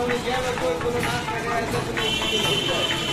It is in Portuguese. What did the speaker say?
ಅವನಿಗೆ ಹೇಳ್ಬೇಕು ಇವನು ನಾಲ್ಕು ಕಡೆ ಹೇಳ್ಬೇಕು